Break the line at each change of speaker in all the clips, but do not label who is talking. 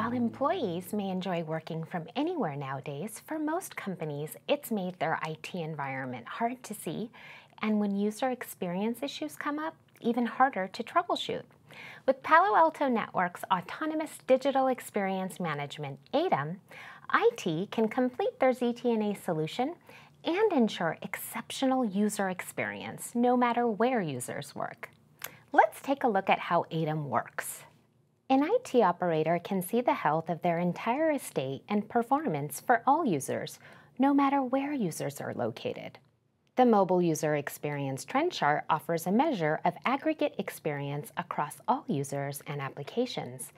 While employees may enjoy working from anywhere nowadays, for most companies, it's made their IT environment hard to see, and when user experience issues come up, even harder to troubleshoot. With Palo Alto Network's Autonomous Digital Experience Management, ADEM, IT can complete their ZTNA solution and ensure exceptional user experience no matter where users work. Let's take a look at how ADEM works. An IT operator can see the health of their entire estate and performance for all users, no matter where users are located. The Mobile User Experience Trend Chart offers a measure of aggregate experience across all users and applications.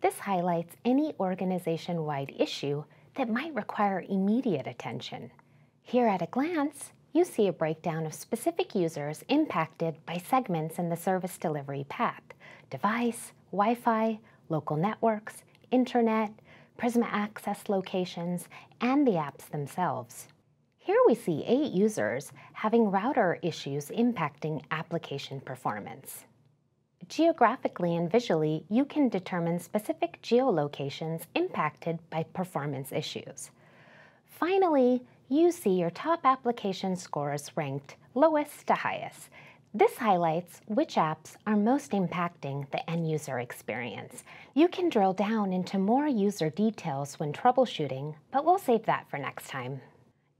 This highlights any organization-wide issue that might require immediate attention. Here at a glance, you see a breakdown of specific users impacted by segments in the service delivery path, device, Wi-Fi, local networks, internet, Prisma Access locations, and the apps themselves. Here we see eight users having router issues impacting application performance. Geographically and visually, you can determine specific geolocations impacted by performance issues. Finally, you see your top application scores ranked lowest to highest, this highlights which apps are most impacting the end user experience. You can drill down into more user details when troubleshooting, but we'll save that for next time.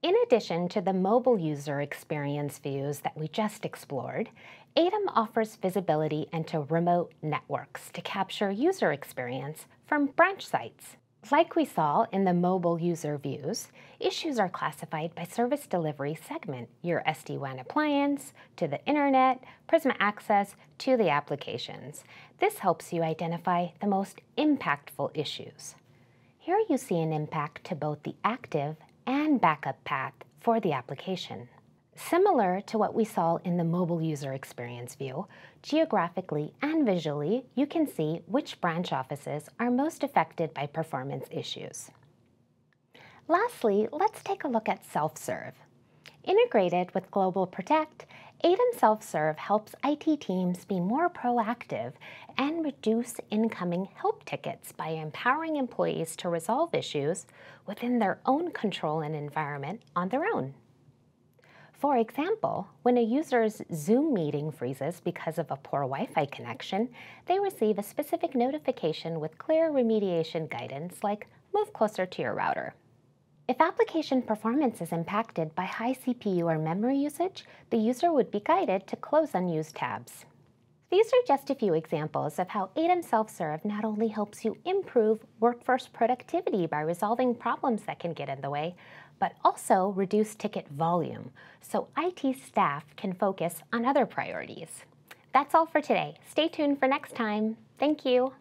In addition to the mobile user experience views that we just explored, ADEM offers visibility into remote networks to capture user experience from branch sites. Like we saw in the mobile user views, issues are classified by service delivery segment, your SD-WAN appliance, to the internet, Prisma Access, to the applications. This helps you identify the most impactful issues. Here you see an impact to both the active and backup path for the application. Similar to what we saw in the mobile user experience view, geographically and visually, you can see which branch offices are most affected by performance issues. Lastly, let's take a look at self-serve. Integrated with Global Protect, ADEM Self-Serve helps IT teams be more proactive and reduce incoming help tickets by empowering employees to resolve issues within their own control and environment on their own. For example, when a user's Zoom meeting freezes because of a poor Wi-Fi connection, they receive a specific notification with clear remediation guidance like move closer to your router. If application performance is impacted by high CPU or memory usage, the user would be guided to close unused tabs. These are just a few examples of how ADEM Self-Serve not only helps you improve workforce productivity by resolving problems that can get in the way, but also reduce ticket volume so IT staff can focus on other priorities. That's all for today. Stay tuned for next time. Thank you.